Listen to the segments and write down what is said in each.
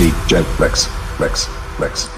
Rex, Rex, Rex. Rex.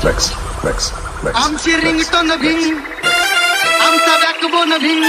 flex, flex, flex. आमची ringtone भिंग आमचा बॅकबोन भिंग